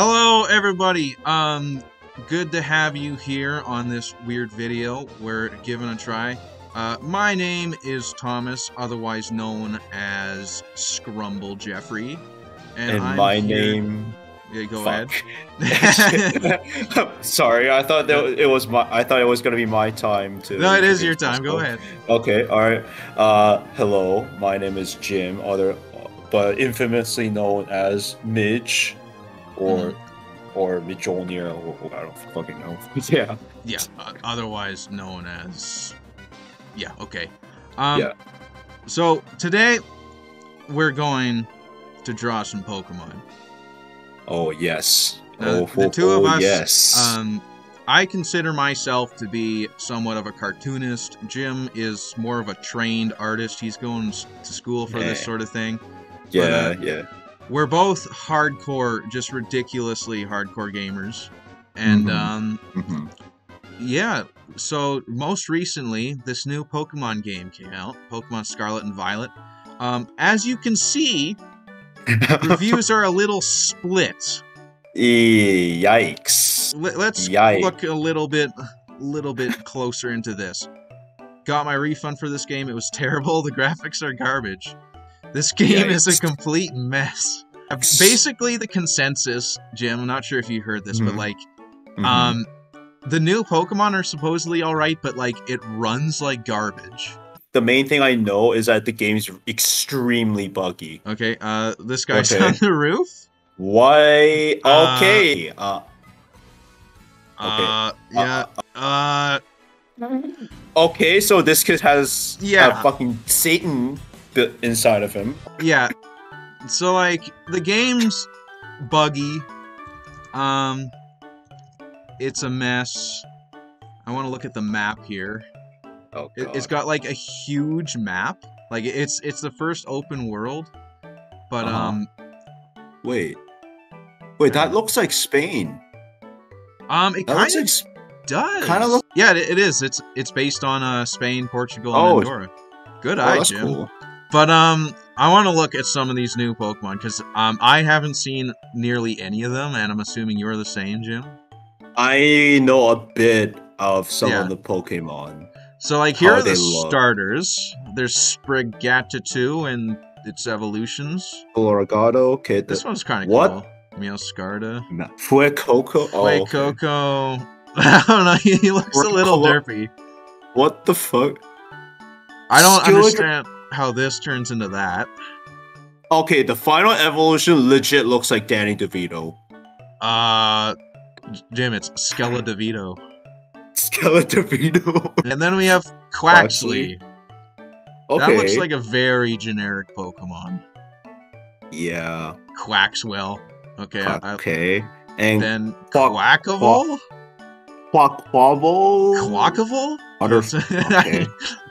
Hello, everybody. Um, good to have you here on this weird video. We're giving a try. Uh, my name is Thomas, otherwise known as Scuba Joffrey, And, I'm my here- name. Yeah, go Fuck. ahead. Sorry, I thought that it was my. I thought it was gonna be my time to. no, it is your time. Go ahead. Okay, all right. Uh, hello, my name is Jim, other, but infamously known as Mij, or Mm-hmm. or Midjolnir, or, or I don't fucking know. yeah. Yeah, uh, otherwise known as. Yeah. Okay. Um, Yeah. So today we're going to draw some Pokemon. Oh yes. Uh, oh, the oh, two of oh, us, Yes. Um, I consider myself to be somewhat of a cartoonist. Jim is more of a trained artist. He's going to school for this sort of thing. yeah, uh, yeah. We're both hardcore, just ridiculously hardcore gamers. And Mhm. um, hmm yeah, so most recently, this new Pokemon game came out Pokemon Scarlet and Violet. Um, as you can see, reviews are a little split. Yikes. Let- Let's Yikes. look a little bit, a little bit closer into this. Got my refund for this game. It was terrible. The graphics are garbage. This game is a complete mess. Uh, Basically, the consensus, Jim. I'm not sure if you heard this, but Mhm. like, Mhm. um, the new Pokemon are supposedly all right, but like, it runs like garbage. the main thing I know is that the game's extremely buggy. Okay. Uh, this guy's Okay. on the roof. Why? Uh, Okay. Uh, Uh, yeah. Uh, okay, so this kid has Yeah. a fucking Satan built inside of him. yeah so like the game's buggy um it's a mess i want to look at the map here Oh, it, it's got like a huge map like it's it's the first open world but Uh-huh. um Wait. Wait, that looks like Spain. um it kind of like. Does kinda look- yeah it, it is it's it's based on uh spain portugal Oh, andorra good oh, eye that's jim cool. But um, I want to look at some of these new Pokemon because um, I haven't seen nearly any of them, and I'm assuming you're the same, Jim. I know a bit of some Yeah. of the Pokemon. So like, here are the look. starters. There's Sprigatito and its evolutions. Floragato, okay. This one's kind of What? cool. Meowscarda. Fuecoco. Oh, Wait, okay. Coco. I don't know. He looks a little Colo- derpy. What the fuck? I don't understand how this turns into that. Okay, the final evolution legit looks like Danny DeVito. Uh, Jim, it's Skeledevito. Skeleton DeVito. And then we have Quaxly. Quaxly? okay. That looks like a very generic Pokemon. Yeah. Quaxwell. Okay. I- I- Okay. And then Quack- Quackavole? Quaquaval. Quackavole? Other. I,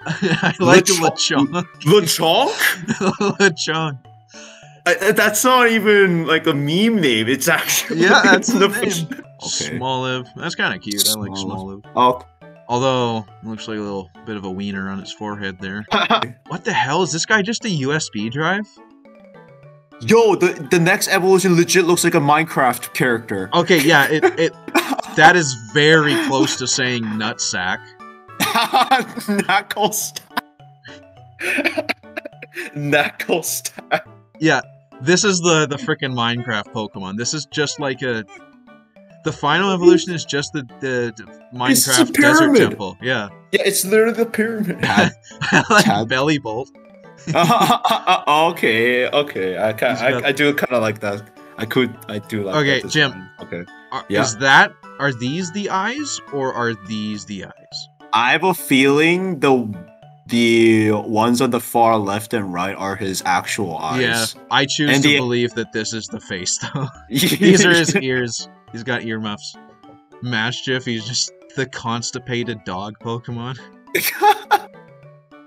Okay. I like Lechonk? Lechonk. Lechonk? I- I- That's not even like a meme name. It's actually Yeah, that's the name. Okay. Smoliv. That's kind of cute. I like Smoliv. Smoliv. Oh. Although, looks like a little bit of a wiener on its forehead there. What the hell? Is this guy just a USB drive? Yo, the the next evolution legit looks like a Minecraft character. Okay, yeah, it, it that is very close to saying nutsack. Naclstack. Naclstack. Yeah, this is the the freaking Minecraft Pokemon. This is just like a. The final evolution is just the the, the Minecraft desert pyramid. temple. Yeah, Yeah, it's literally the pyramid. I like Bellibolt. okay, okay. I got- I, I do kind of like that. I could I do like Okay, Jim. Okay. Are, Yeah. Is that are these the eyes or are these the eyes? I have a feeling the the ones on the far left and right are his actual eyes. Yeah, I choose And to the- believe that this is the face though. these are his ears. He's got earmuffs. Maschiff, he's just the constipated dog Pokemon.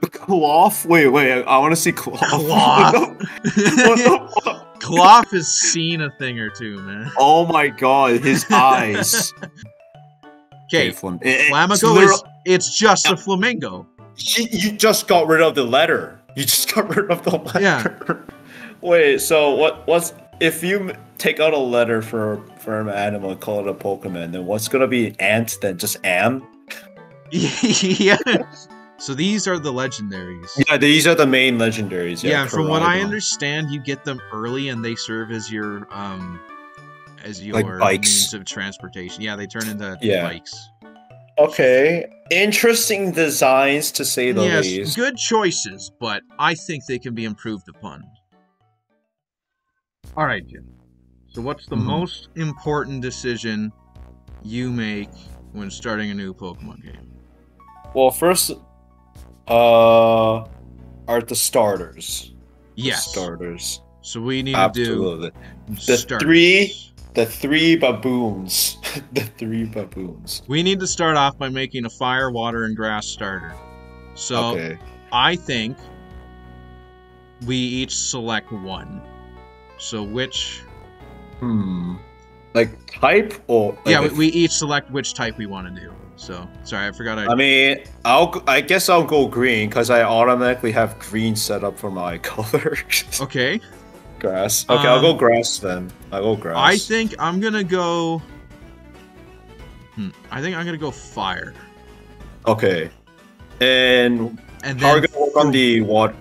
Klawf? Wait, wait. I want to see Klawf. Klawf. What the fuck? Klawf has seen a thing or two, man. Oh my god, his eyes. Okay, Flam- eh, eh, it- it's is it's just a flamingo. You, you just got rid of the letter. You just got rid of the letter. Yeah. Wait, so what? What's if you take out a letter for for an animal and call it a Pokemon, then what's gonna be ant? Then just am? yeah. So these are the legendaries. Yeah, these are the main legendaries. Yeah, from what I understand, you get them early and they serve as your um as your Like bikes. means of transportation. Yeah, they turn into Yeah. bikes. Okay, interesting designs to say the yes, least. good choices, but I think they can be improved upon. All right, Jim. So, what's the Mhm. most important decision you make when starting a new Pokemon game? Well, first, uh, are the starters. Yes. starters. So we need to do The starters. three- The three baboons. the three baboons. We need to start off by making a fire, water, and grass starter. So okay. I think we each select one. So which? Hmm. Like type or like yeah, we each select which type we want to do. So sorry, I forgot. I, I mean, I'll. I guess I'll go green because I automatically have green set up for my color. okay. grass. Okay, I'll go Um, grass then. I'll go grass. I think I'm gonna go. Hmm, I think I'm gonna go fire, Okay. And and how are we then gonna work on the water?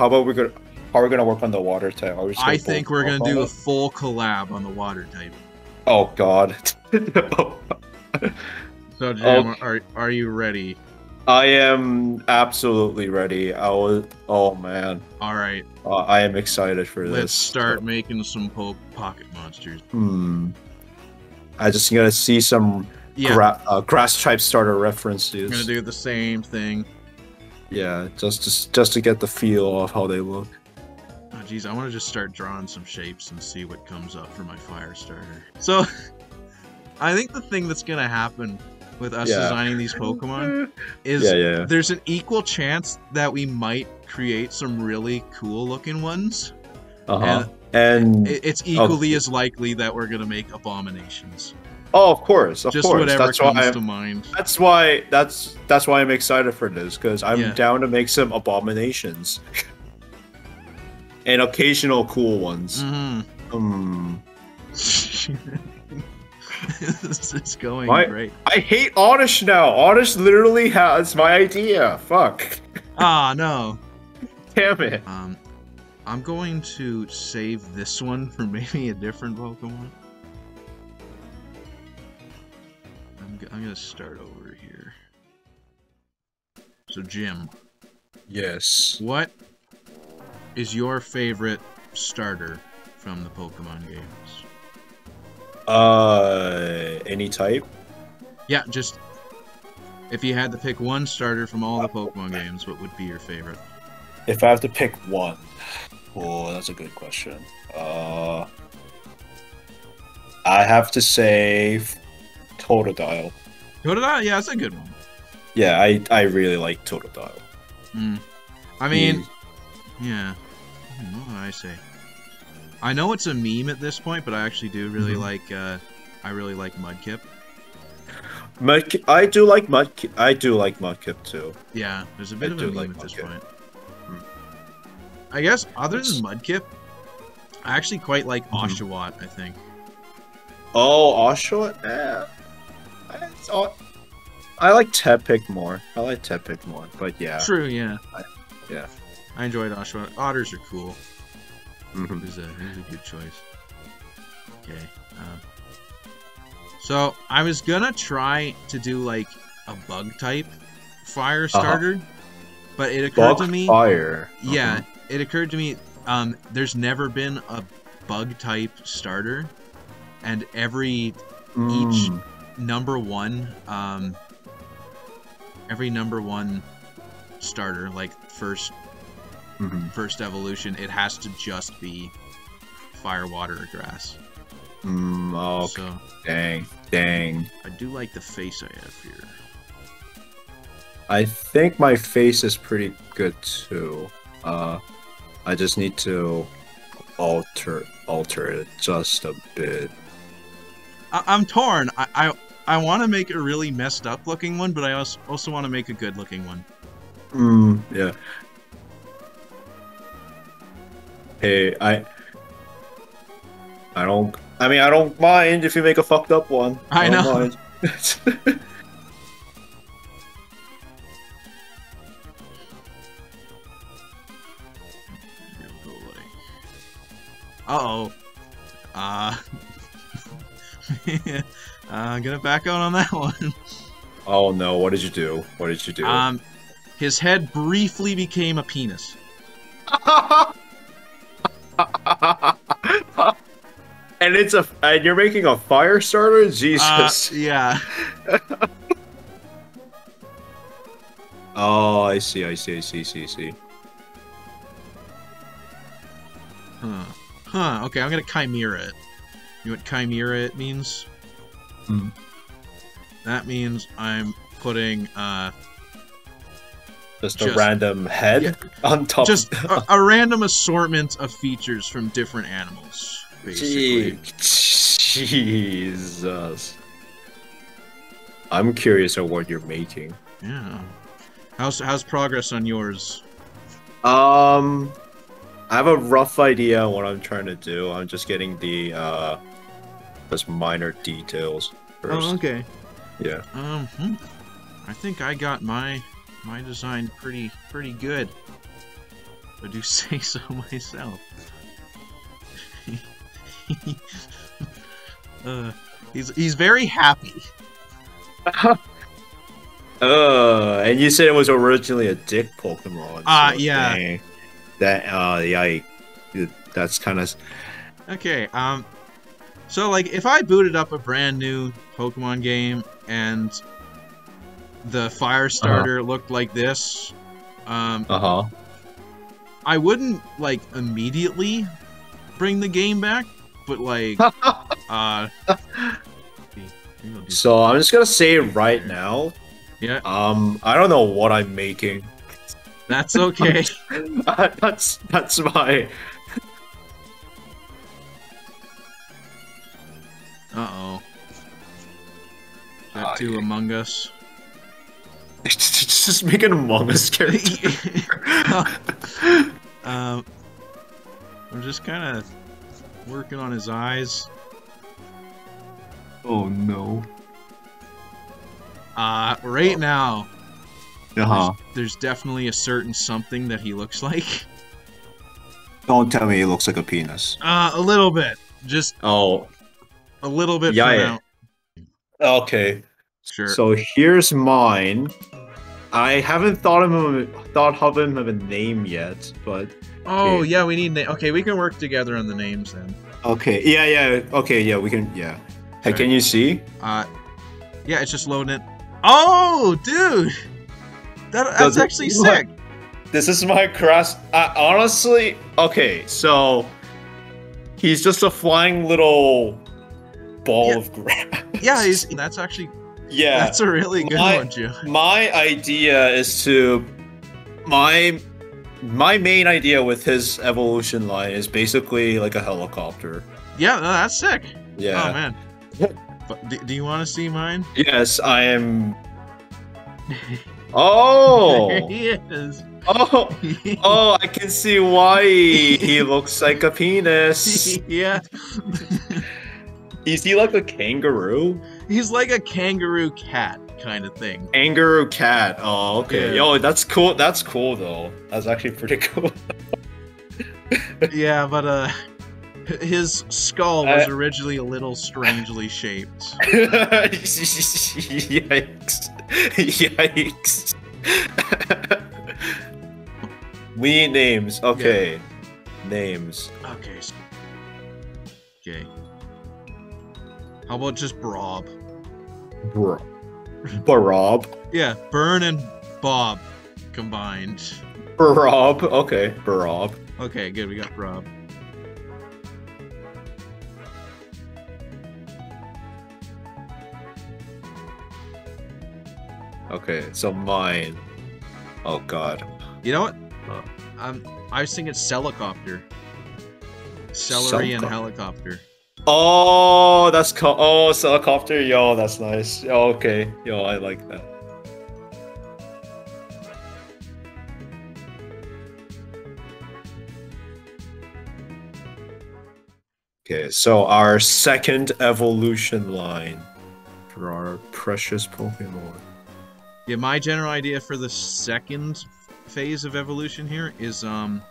How about we gonna? How are we gonna work on the water type? Are we I think we're gonna on do a full collab on the water type. Oh God. So Jim, Okay. are are you ready? I am absolutely ready. I was. Oh man. All right, Uh, I am excited for this. let's start making some po- pocket monsters. Hmm. I just gotta see some Yeah, gra- uh, grass type starter references. I'm gonna do the same thing. Yeah, just to, just to get the feel of how they look. Oh, geez, I want to just start drawing some shapes and see what comes up for my fire starter. So, I think the thing that's gonna happen with us Yeah. designing these Pokemon is Yeah, yeah. there's an equal chance that we might create some really cool looking ones. Uh-huh. And It- It's equally as likely that we're gonna make abominations. oh, of course, of Just course. whatever That's why. comes I'm, to mind. that's why. That's that's why I'm excited for this because I'm Yeah. down to make some abominations and occasional cool ones. hmm Hmm. this is going Why- great. I hate Oddish now. Oddish literally has my idea. Fuck. Ah, no. Damn it. Um, I'm going to save this one for maybe a different Pokemon. I'm, g- I'm gonna start over here. So, Jim, Yes. what is your favorite starter from the Pokemon games? Uh, any type. Yeah, just if you had to pick one starter from all the Pokemon games, what would be your favorite? If I have to pick one, oh, that's a good question. Uh, I have to say Totodile. Totodile? Yeah, that's a good one. Yeah, I I really like Totodile. Mm. I mean, yeah. Hmm, What would I say? I know it's a meme at this point, but I actually do really Mhm. like. Uh, I really like Mudkip. Mudkip, I do like Mudkip. I do like Mudkip too. Yeah, there's a bit I of a meme like at this Mudkip. point. Hmm. I guess other than Mudkip, I actually quite like Mhm. Oshawott. I think. Oh, Oshawott. Yeah. It's all- I like Tepig more. I like Tepig more, but yeah. True. Yeah. I- yeah. I enjoyed Oshawott. Otters are cool. It was a, was a good choice. Okay. Um, so I was gonna try to do like a bug type fire starter, but it occurred Uh-huh. Bug to me. fire. Yeah, Uh-huh. it occurred to me. Um, there's never been a bug type starter, and every each- Mm. number one, um, every number one starter, like first Mhm. first evolution, it has to just be fire, water, or grass. Mm, oh, So dang, dang. I do like the face I have here. I think my face is pretty good too. Uh, I just need to alter alter it just a bit. I- I'm torn. I I, I want to make a really messed up looking one, but I also also want to make a good looking one. Mm, yeah. Hey, I I don't. I mean, I don't mind if you make a fucked up one. I don't know. mind. Uh oh. Uh. uh, gonna back out on that one. oh no! What did you do? What did you do? Um, his head briefly became a penis. and it's a. And you're making a fire starter? Uh, Jesus. yeah. oh, I see. I see. I see. I see. I see. Huh. Huh. Okay, I'm gonna chimera it. You know what chimera it means? Hmm. That means I'm putting uh Just a Just- random head yeah. on top. just a, a random assortment of features from different animals, basically. Gee- Jesus. I'm curious of what you're making. Yeah. How's how's progress on yours? Um, I have a rough idea what I'm trying to do. I'm just getting the uh, just minor details first. Oh, okay. Yeah. Um, hmm. I think I got my my design pretty pretty good. I do say so myself. uh, he's he's very happy. Uh, and you said it was originally a dick Pokemon. Ah, so yeah. dang. That uh, yeah, that's kind of Okay, um, so like if I booted up a brand new Pokemon game and the fire starter looked like this, um, uh huh. I wouldn't like immediately bring the game back, but like, uh, maybe I'll do- So I'm just gonna say right now. yeah, Um, I don't know what I'm making. that's okay. that's that's my. Uh oh. That Ah, too yeah. Among Us. just make an Among Us character. um, I'm just kind of working on his eyes. oh no. Uh, right now, Uh huh. there's definitely a certain something that he looks like. Don't tell me he looks like a penis. Uh, a little bit. Just Oh, a little bit Yeah, yeah. okay. Sure. So here's mine. I haven't thought of him thought of him of a name yet, but oh, okay. yeah, we need na- Okay, we can work together on the names then. okay. Yeah, yeah. Okay, yeah. We can. Yeah. Hey, Okay. can you see? Uh, yeah, it's just loading it. Oh, dude! That, that's Does actually what? sick. This is my cross. I, honestly, okay. So he's just a flying little ball Yeah. of grass. Yeah, he's, that's actually yeah. that's a really good My- one, Joe. my idea is to my my main idea with his evolution line is basically like a helicopter. Yeah, no, that's sick. Yeah. Oh man. but do, do you want to see mine? Yes, I am. Oh. there he is. oh. Oh, I can see why he looks like a penis. yeah. Is he like a kangaroo? He's like a kangaroo cat kind of thing. Kangaroo cat. Oh, okay. Yeah. Yo, that's cool. That's cool though. That's actually pretty cool. yeah, but uh his skull was Uh, originally a little strangely shaped. Yikes. Yikes. we need names. Okay. Names. Okay. Okay. How about just Brob? Bro. Barob. Yeah, Burn and Bob combined. Barob. Okay. Barob. Okay, good. We got Rob. Okay. So mine. Oh god. You know what? Huh. Um, I was thinking Celicopter. Celery and helicopter. Oh, that's co- Oh, helicopter. Yo, that's nice. Okay. Yo, I like that. Okay, so our second evolution line for our precious Pokemon. Yeah, my general idea for the second phase of evolution here is um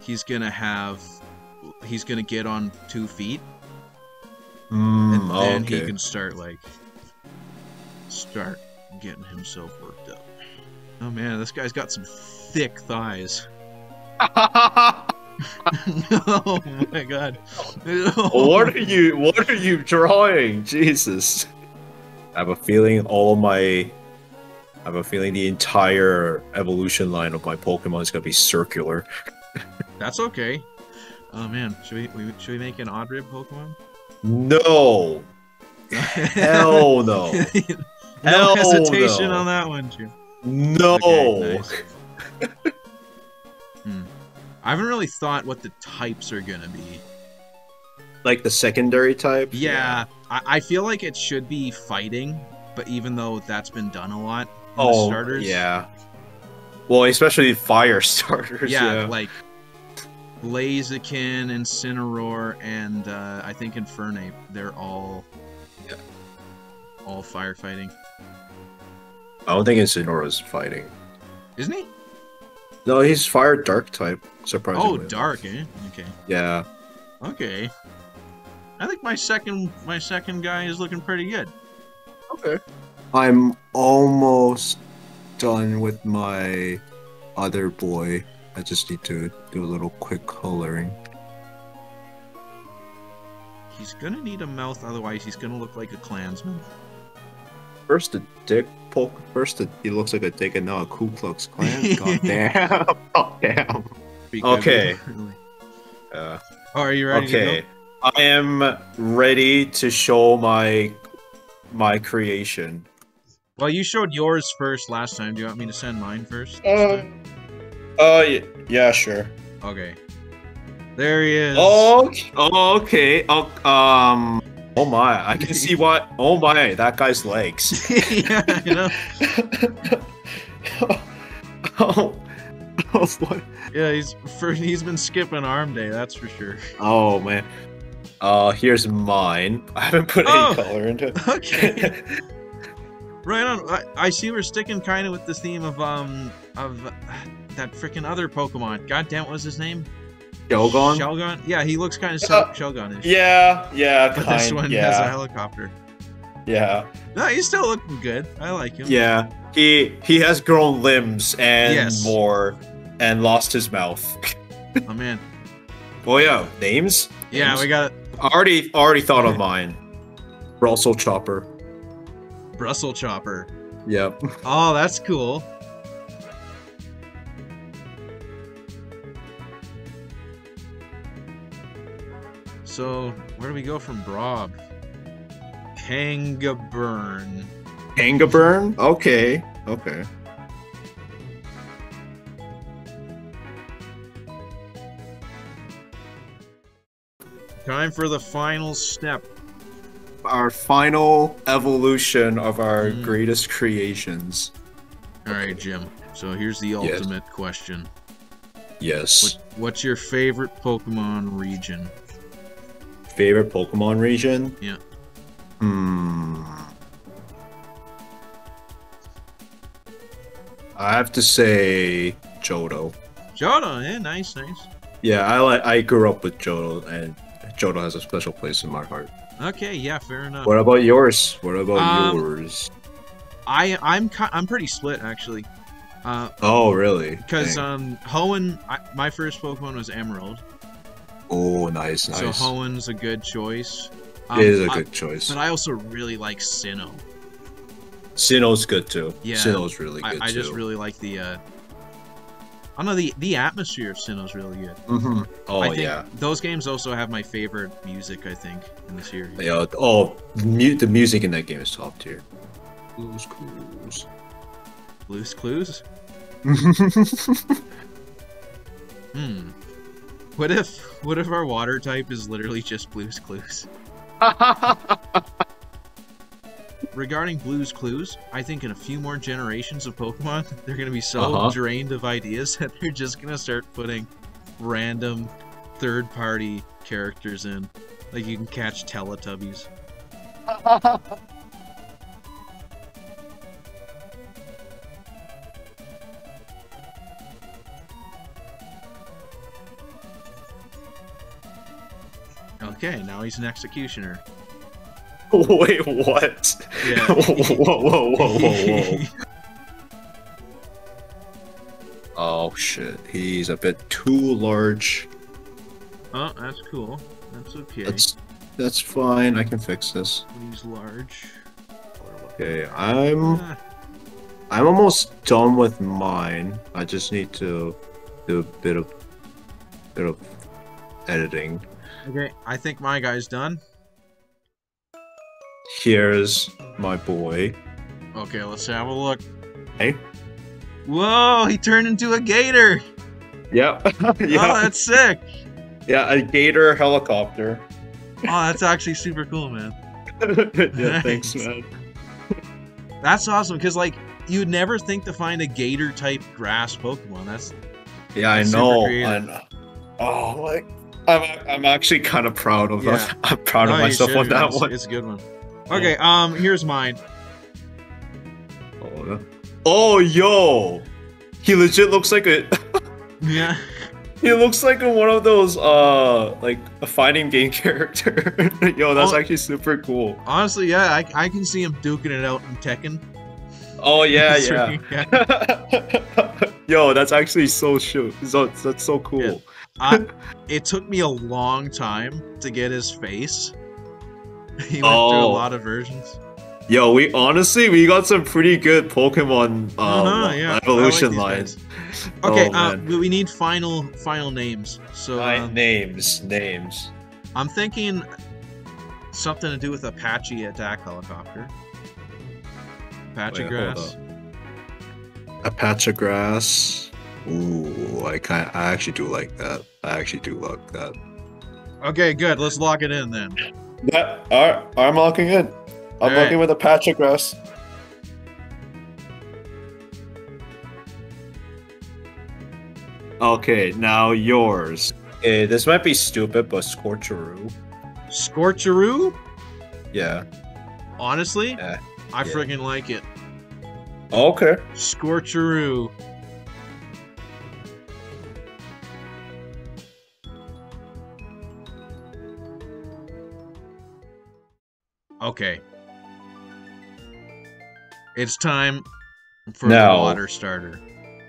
he's gonna have he's gonna get on two feet And then okay. he can start like start getting himself worked up. Oh man, this guy's got some thick thighs. oh my god. what are you what are you drawing? Jesus. I have a feeling all of my I have a feeling the entire evolution line of my Pokemon is gonna be circular. That's okay. Oh man, should we, we should we make an odd rib Pokemon? No! Hell no! no Hell hesitation no. on that one, Jim. No! Okay, nice. Hmm. I haven't really thought what the types are gonna be. Like the secondary type? Yeah, I, I feel like it should be fighting, but even though that's been done a lot in the Oh, starters, yeah. Well, especially fire starters. yeah, Yeah. like Blaziken, Incineroar, and uh, I think Infernape, they're all Yeah. all firefighting, I don't think Incineroar's fighting. isn't he? No, he's fire dark type. Surprisingly. Oh, dark, eh? Okay, Yeah. okay. I think my second my second guy is looking pretty good. Okay. I'm almost done with my other boy. I just need to do a little quick coloring. He's gonna need a mouth, otherwise he's gonna look like a clansman. First the dick poke. First the, he looks like a dick, and now a Ku Klux Klan. God damn. Oh damn. Okay. Uh, Oh, are you ready? to okay. go? I am ready to show my my creation. Well, you showed yours first last time. Do you want me to send mine first? This Uh. Oh yeah, yeah, sure. Okay. There he is. Oh, oh, okay. Oh, um. Oh my! I can see what. Oh my! That guy's legs. yeah, you know. oh, oh, what? Yeah, he's for he's been skipping arm day. That's for sure. Oh man. Uh, here's mine. I haven't put any Oh. color into it. Okay. right on. I, I see we're sticking kind of with the theme of um of uh, that freaking other Pokemon. God damn, what was his name? Shogun? Shelgon. Yeah, he looks kind of Uh, Shelgon-ish. Yeah, yeah, But kind. this one has a helicopter. yeah, No, he's still looking good. I like him. yeah. He he has grown limbs and Yes. more, and lost his mouth. Oh man. oh yeah, names. Yeah, Names? we got I already already thought of mine. Russell Chopper. Brussels chopper. Yep. Oh, that's cool. So, where do we go from Brob? Kangaburn. Angaburn? Okay. Okay. Time for the final step. Our final evolution of our Mm. greatest creations. All right, Jim. So here's the Yes. ultimate question. Yes. What, what's your favorite Pokemon region? Favorite Pokemon region? Yeah. Hmm. I have to say Johto. Johto, yeah, nice, nice. Yeah, I like. I grew up with Johto, and Johto has a special place in my heart. Okay, yeah, fair enough. What about yours? What about Um, yours? I I'm I'm pretty split actually. Uh, Oh, really? because um Hoenn, I, my first Pokemon was Emerald, oh, nice, nice. so Hoenn's a good choice. Um, it is a I- good choice. but I also really like Sinnoh. Sinnoh's good too. Yeah, Sinnoh's really I, good I too. just really like the. Uh, I don't know the the atmosphere of Sinnoh's really good. hmm Oh I think yeah. Those games also have my favorite music. I think in the series. Yeah. Oh, mu- the music in that game is top tier. Blues Clues. Blue's Clues. Hmm. What if what if our water type is literally just Blue's Clues? Regarding Blue's Clues, I think in a few more generations of Pokemon, they're gonna be so Uh-huh. drained of ideas that they're just gonna start putting random third party characters in. Like you can catch Teletubbies. Okay, now he's an executioner. Wait, what? Yeah. whoa, whoa, whoa, whoa, whoa. oh shit, he's a bit too large. oh, that's cool. That's okay. That's that's fine. I can fix this. He's large. Okay, I'm Ah, I'm almost done with mine. I just need to do a bit of bit of editing. Okay, I think my guy's done. Here's my boy. Okay, let's have a look. Hey. Whoa, he turned into a gator. Yep. Yeah, Oh, that's sick. yeah, a gator helicopter. Oh, that's actually super cool, man. yeah, thanks, man. That's awesome because like you'd never think to find a gator type grass Pokemon. That's Yeah, I That's super know. I know. Oh, like I'm, I'm actually kind of proud of Yeah. that. I'm proud No, of myself should on that It's- one. It's a good one. Okay, um, here's mine. Oh, oh, yo, he legit looks like a. Yeah. he looks like one of those uh like a fighting game character. yo, that's Oh. actually super cool. Honestly, yeah, I, I can see him duking it out in Tekken. Oh yeah, yeah. yo, that's actually so shoot. So, that's so cool. Yeah. I, it took me a long time to get his face. He went through a Oh. lot of versions. Yo, we honestly we got some pretty good Pokemon um, Uh-huh, yeah, I like evolution lines. guys. Okay, Oh, uh, we we need final final names. So Right, um, names, names. I'm thinking something to do with Apache attack helicopter. Apache Wait, grass. A patch of grass. Ooh, I kind I actually do like that. I actually do like that. Okay, good. Let's lock it in then. Yeah, alright, I'm locking in. I'm Alright. locking with a patch of grass. Okay, now yours. Okay, this might be stupid, but Scorcheroo. Scorcheroo? Yeah. Honestly, Yeah, I yeah. friggin' like it. Okay. Scorcheroo. Okay. It's time for Now- the water starter.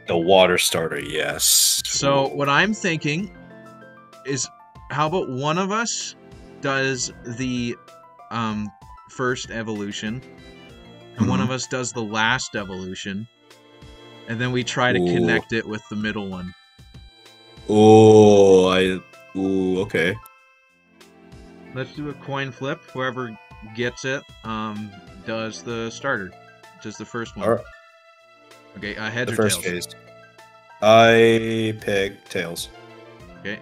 The water starter, yes. So what I'm thinking is how about one of us does the um first evolution and one Mhm. of us does the last evolution and then we try to Ooh. connect it with the middle one. Oh, I. Ooh, okay. Let's do a coin flip. Whoever gets it um does the starter. Does the first one. All right. Okay, uh, heads The or first tails? phase. I pick tails. Okay.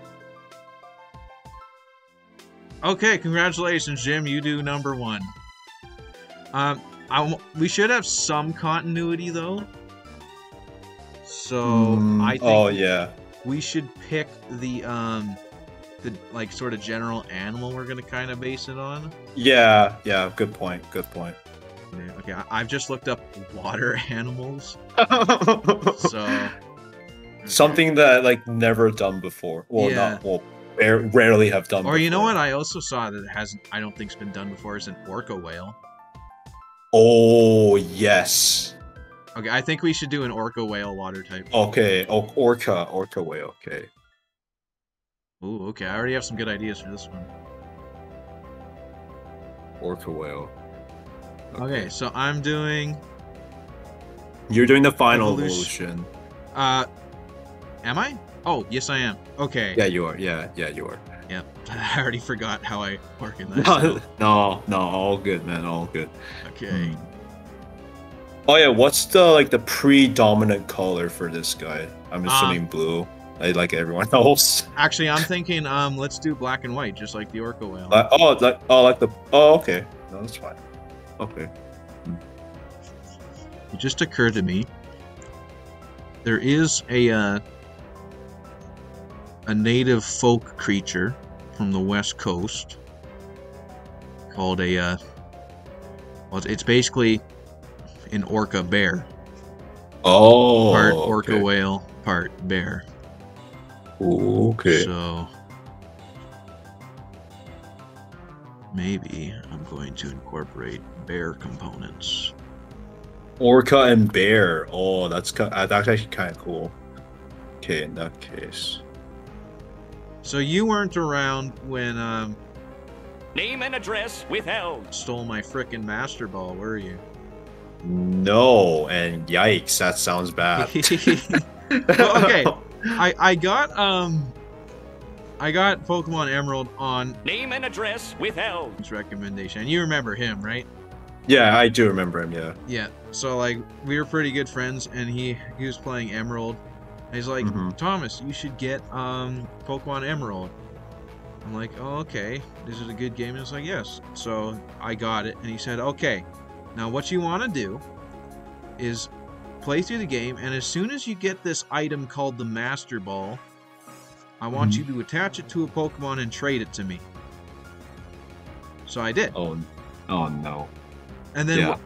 Okay, congratulations, Jim. You do number one. Um, I we should have some continuity though. So Mm, I think oh yeah. we should pick the um, the like sort of general animal we're gonna kind of base it on. Yeah, yeah. Good point. Good point. Okay, I- I've just looked up water animals. So Something that like never done before. Well, Yeah. not well, rarely have done. Or you know what? I also saw that it hasn't. I don't think's been done before. Is an orca whale. Oh yes. Okay, I think we should do an orca whale water type. Okay. Oh, orca, orca whale. Okay. Ooh, okay. I already have some good ideas for this one. Orca whale. Okay, so I'm doing. You're doing the final Evolution. evolution. Uh, am I? Oh, yes, I am. Okay. Yeah, you are. Yeah, yeah, you are. Yep. I already forgot how I organize. No, that. no, no, all good, man, all good. Okay. Oh yeah, what's the like the predominant color for this guy? I'm Um, assuming blue. I like everyone else. Actually, I'm thinking. Um, let's do black and white, just like the orca whale. Like, oh, like oh, like the oh, okay, no, that's fine. Okay. It just occurred to me. There is a uh, a native folk creature from the west coast called a uh, well, it's basically an orca bear, Oh. part orca okay. whale, part bear. Ooh, okay. So maybe I'm going to incorporate bear components. Orca and bear. Oh, that's ki- uh, that's actually kind of cool. Okay, in that case. So you weren't around when um Name and address withheld. stole my frickin' master ball, were you? No, and yikes, that sounds bad. Well, okay. I I got um I got Pokemon Emerald on Name and address withheld. his recommendation. And you remember him, right? Yeah, I do remember him. Yeah. Yeah. So like we were pretty good friends and he he was playing Emerald. And he's like, Mhm. Thomas, you should get um Pokemon Emerald. I'm like, oh okay. Is it a good game? And it's like, yes. So I got it and he said, Okay, now what you wanna do is play through the game and as soon as you get this item called the Master Ball, I want Mhm. you to attach it to a Pokemon and trade it to me. So I did. Oh, oh no. And then Yeah.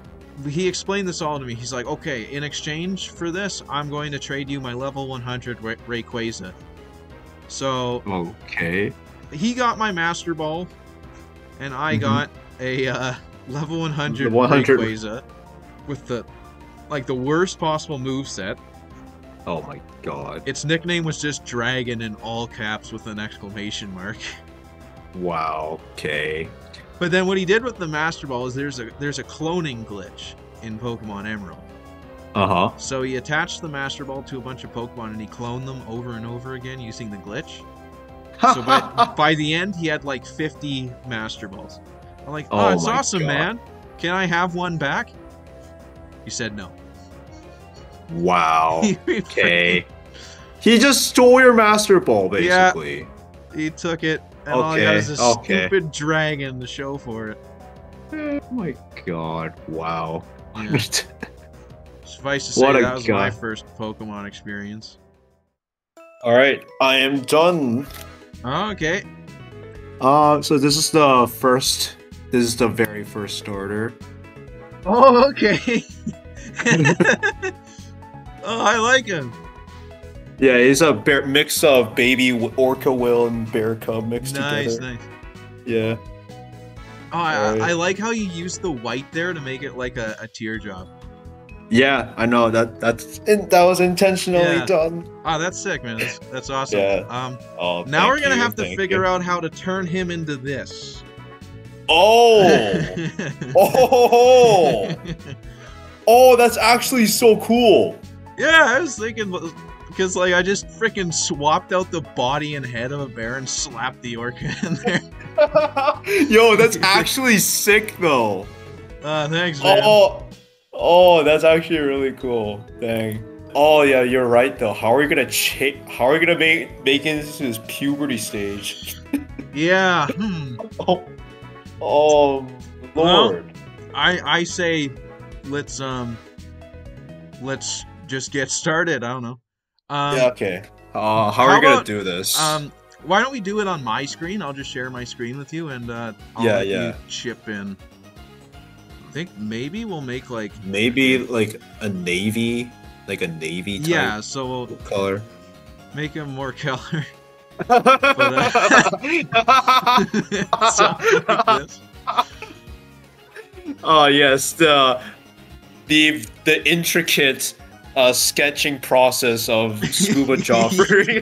wh- he explained this all to me. He's like, okay, in exchange for this, I'm going to trade you my level 100 Ray- Rayquaza. So Okay. he got my Master Ball, and I Mhm. got a uh, level 100, The 100 Rayquaza with the like the worst possible move set. Oh my god. Its nickname was just Dragon in all caps with an exclamation mark. Wow. Okay. But then what he did with the Master Ball is there's a there's a cloning glitch in Pokemon Emerald. Uh huh. So he attached the Master Ball to a bunch of Pokemon and he cloned them over and over again using the glitch. So by, by the end, he had like 50 Master Balls. I'm like, oh, Oh it's awesome, God. man. Can I have one back? He said no. wow. Okay. He just stole your master ball, basically. Yeah. he took it, and all I got Okay, is this okay. stupid dragon to show for it. Oh my god. Wow. Yeah. Suffice to say, a that was my first Pokemon experience. All right, I am done. Oh, okay. Uh, so this is the first. This is the very first starter. Oh, okay. oh, I like him. Yeah, he's a bear mix of baby orca will and bear cub mixed Nice, together. nice. nice. Yeah. Oh, I, Alright. I like how you use the white there to make it like a, a teardrop. Yeah, I know that that's in, that was intentionally Yeah. done. Oh, that's sick, man. That's, that's awesome. Yeah. Um, Oh, now we're gonna you, have to thank figure you. out how to turn him into this. Oh, oh, oh! That's actually so cool. yeah, I was thinking because like I just freaking swapped out the body and head of a bear and slapped the orca in there. Yo, that's actually sick though. Uh, thanks, man. Oh, oh, that's actually really cool. Dang. Oh yeah, you're right though. How are we gonna cha- How are we gonna make make it into this puberty stage? Yeah. Hmm. Oh, oh, Well, Lord. I I say let's um let's just get started. I don't know. Um, yeah. Okay. Uh, how, how are we gonna about, do this? Um, why don't we do it on my screen? I'll just share my screen with you, and uh, I'll Yeah, let yeah. you chip in. I think maybe we'll make like Maybe like a navy, like a navy type yeah, so we'll color. make him more color. Uh, Something. Oh yes, the the the intricate uh, sketching process of scuba Joffrey.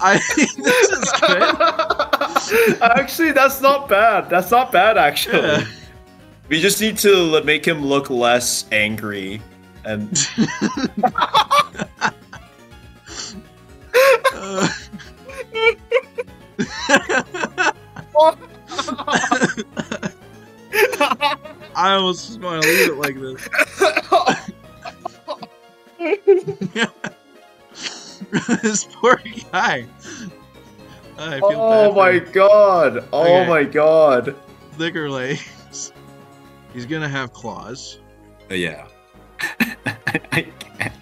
I this is good. actually, that's not bad. That's not bad. Actually, Yeah. we just need to make him look less angry and. Uh, I almost just want to leave it like this. this poor guy. I feel oh bad my him. god! Oh Okay. my god! thicker legs. He's gonna have claws. Uh, Yeah.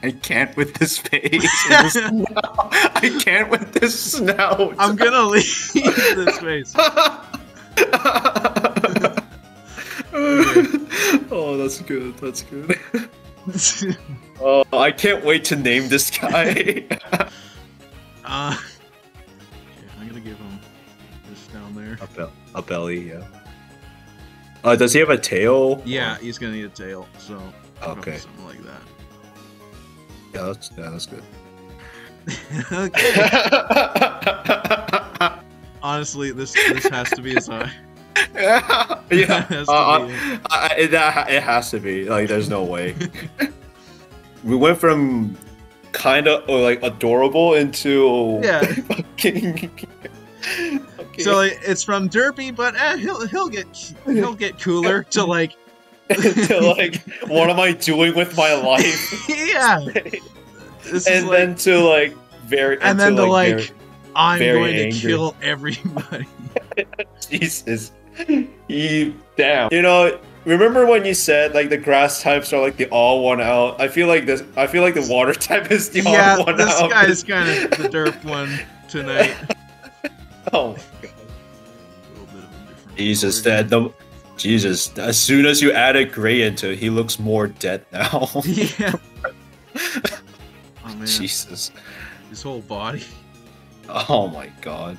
I can't with this face. I can't with this snout. I'm gonna leave this face. oh, that's good. That's good. Oh, I can't wait to name this guy. uh, I'm gonna give him this down there. a, bel- a belly, yeah. Uh, does he have a tail? Yeah, he's gonna need a tail, so Okay. something like that. Yeah, that's, yeah, that's good. okay. Honestly, this this has to be his eye. yeah, to uh, be uh, uh, it, that- it has to be. Like, there's no way. we went from kind of like adorable into Yeah. fucking. Okay. So like, it's from Derpy, but eh, he'll he'll get he'll get cooler to like to like, what am I doing with my life? yeah. This is and like, then to like very and then into, to like, very- I'm very going angry. to kill everybody. Jesus. You damn. You know, remember when you said like the grass types are like the all one out? I feel like this I feel like the water type is the yeah, all one out. this out. guy's kind of the derp one tonight. Oh my god. A little bit of a different Jesus, color that the Jesus, as soon as you added gray into it, he looks more dead now. Yeah. Oh man, Jesus. his whole body. Oh my god.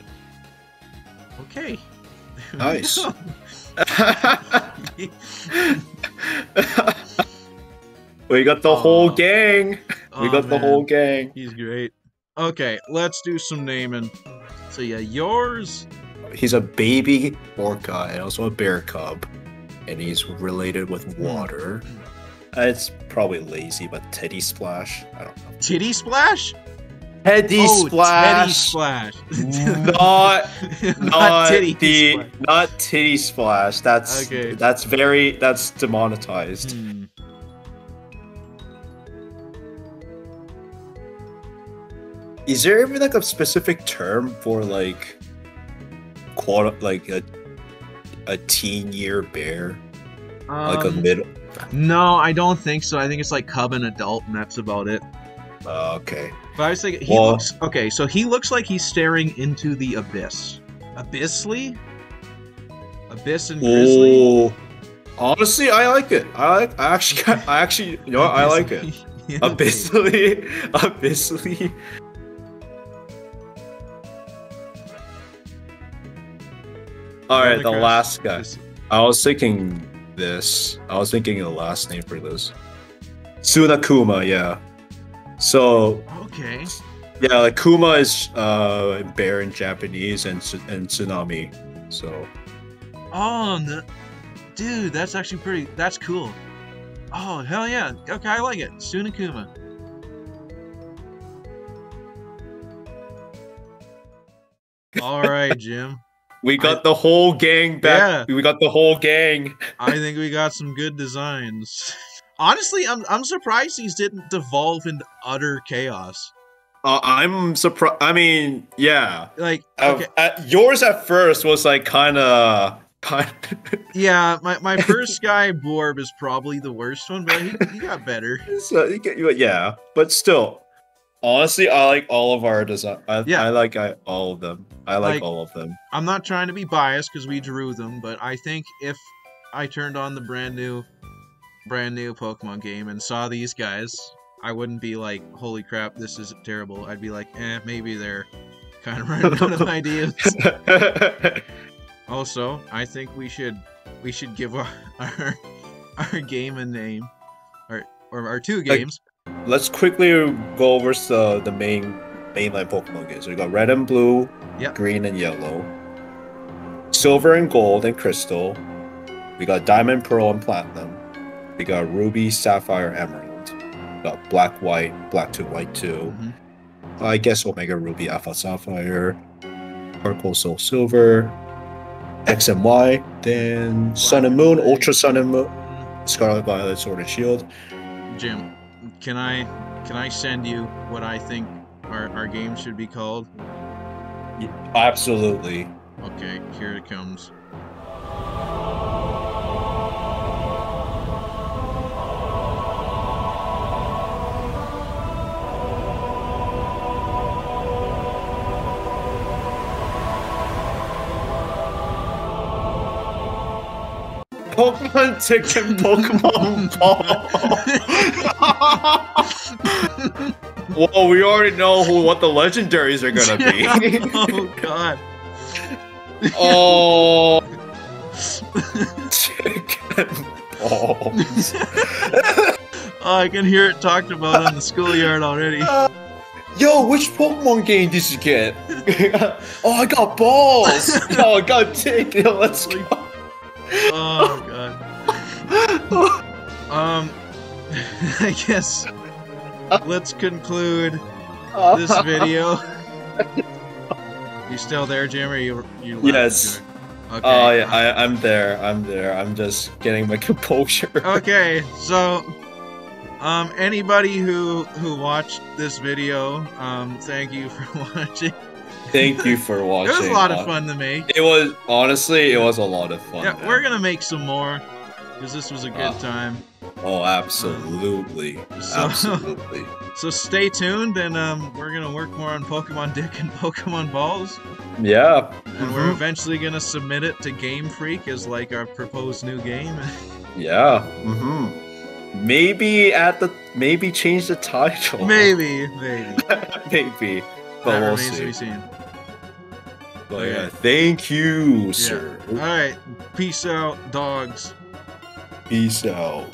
Okay. Nice. we got the oh. whole Aw. gang. we Oh, got the whole gang. He's great. Okay, let's do some naming. So yeah, yours. He's a baby orca and also a bear cub, and he's related with water. Uh, It's probably lazy, but Teddy Splash. I don't know. Titty Splash? Teddy oh, Teddy Splash. Splash. not not not Titty the Splash. not titty splash. That's Okay. that's very that's demonetized. Hmm. Is there even like a specific term for like quote like a a teen year bear? like a Um, middle No, I don't think so. I think it's like cub and adult, and that's about it. uh, okay. But I was thinking, he Well- looks okay. So he looks like he's staring into the abyss. Abyssly? Abyss and grizzly. Oh honestly I like it. I like I actually I actually you know what, I like it. Yeah, Abyssally Abyssally Alright, the last guy. I was thinking this. I was thinking the last name for this. Sunakuma, yeah. So Okay. yeah, like Kuma is uh bear in Japanese and and tsunami. So Oh, no. dude, that's actually pretty. That's cool. Oh hell yeah! Okay, I like it. Sunakuma. All right, Jim. We got the whole gang back. Yeah. We got the whole gang. I think we got some good designs. Honestly, I'm I'm surprised these didn't devolve into utter chaos. Uh, I'm surprised. I mean, yeah. Like, Uh, okay, at, yours at first was like kind of, yeah, my, my first guy Borb is probably the worst one, but he, he got better. so you get, you- yeah, but still, honestly, I like all of our design. I, Yeah. I like I, all of them. I like, Like- all of them. I'm not trying to be biased because we drew them, but I think if I turned on the brand new, brand new Pokemon game and saw these guys, I wouldn't be like, "Holy crap, this is terrible." I'd be like, "Eh, maybe they're kind of running out of ideas." Also, I think we should we should give our our, our game a name, or or our two games. Let's quickly go over the the main mainline Pokemon games. So we got Red and Blue, Yep. Green and Yellow, Silver and Gold and Crystal. We got Diamond, Pearl, and Platinum. We got Ruby, Sapphire, Emerald. We got Black, White, Black Two, White Two. Mhm. I guess Omega Ruby, Alpha Sapphire, Purple Soul Silver, X and Y, then Sun and Moon, Ultra Sun and Moon, Scarlet Violet, Sword and Shield. Jim, can I can I send you what I think our, our game should be called? Absolutely. Okay, here it comes. Pokemon Ticket, Pokemon Ball. well, we already know who what the legendaries are gonna be. oh god. oh, Chicken Balls. Oh, I can hear it talked about on the schoolyard already. Yo, which Pokemon game did you get? oh, I got balls. Yo, I got Tick. Yo, let's go. Oh god. Um I guess let's conclude this video. You still there, Jim? Or you you left? Yes. Okay. Oh, yeah, I, I'm there. I'm there. I'm just getting my composure. okay, so um anybody who who watched this video, um thank you for watching. Thank you for watching. It was a lot of fun to make. It was honestly, it was a lot of fun. Yeah, man. we're gonna make some more because this was a good Ah. time. Oh, absolutely, So- absolutely. So stay tuned, and um, we're gonna work more on Pokemon Dick and Pokemon Balls, Yeah. and we're Mhm. eventually gonna submit it to Game Freak as like our proposed new game. Yeah. hmm Maybe at the maybe change the title. maybe, maybe. maybe. But that we'll remains to be see. seen. But Okay. yeah, thank you, sir. All right, peace out, dogs. Peace out.